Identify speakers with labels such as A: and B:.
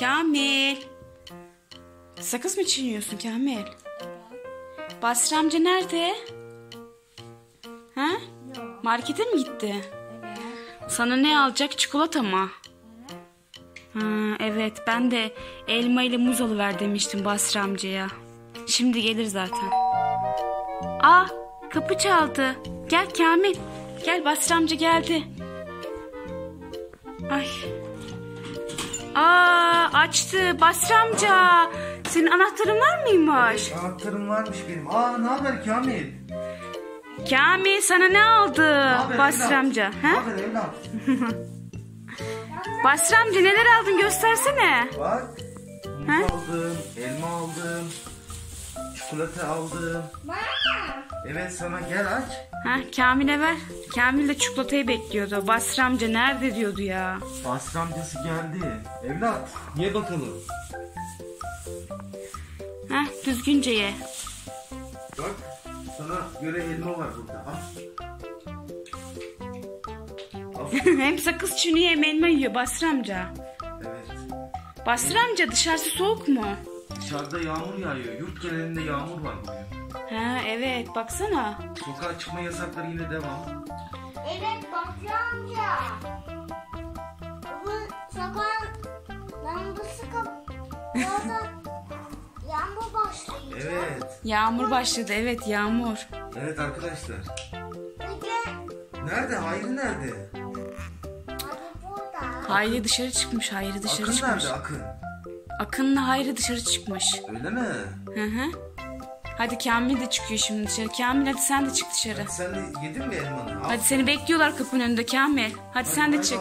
A: Kamil. Sakız mı çiğniyorsun Kamil? Basri amca nerede? Ha? Markete mi gitti?
B: Evet.
A: Sana ne alacak? Çikolata mı? Ha, evet ben de elma ile muz alıver demiştim Basri amcaya. Şimdi gelir zaten. Aa kapı çaldı. Gel Kamil. Gel Basri amca geldi. Ay. Aa açtı Basri amca. Senin anahtarın var mıymış?
C: Anahtarım varmış benim. Aa ne haber Kamil?
A: Kamil sana ne aldı
C: Ne haber
A: Basri
C: evlat?
A: amca?
C: Ne
A: Ha?
C: haber evlat?
A: Basri amca neler aldın göstersene.
C: Bak.
A: Ha?
C: Muz aldım, elma aldım, çikolata aldım.
B: Bana.
C: Evet sana gel aç.
A: Ha, Kamil'e ver. Kamil de çikolatayı bekliyordu. Basri amca nerede diyordu ya.
C: Basri amcası geldi. Evlat ye bakalım.
A: Ha, düzgünce ye.
C: Bak sana göre elma var burada. Al.
A: Hem sakız çiğniyor hem elma yiyor Basri amca.
C: Evet.
A: Basri amca dışarısı soğuk mu?
C: Dışarıda yağmur yağıyor. Yurt genelinde yağmur var bugün.
A: Ha evet baksana.
C: Sokağa çıkma yasakları yine devam.
B: Evet Basri amca. Bu sabah lambası kap. Orada yağmur başlayacak.
C: Evet.
A: Yağmur başladı evet yağmur.
C: Evet arkadaşlar.
B: Peki.
C: Nerede? Hayri nerede?
B: Hadi burada.
A: Hayri dışarı çıkmış Hayri dışarı
C: Akın
A: çıkmış.
C: nerede Akın?
A: Akın'la Hayri dışarı çıkmış.
C: Öyle mi?
A: Hı hı. Hadi Kamil de çıkıyor şimdi dışarı. Kamil hadi sen de çık dışarı.
C: Sen de yedin mi elmanı?
A: Hadi seni bekliyorlar kapının önünde Kamil. Hadi sen de çık.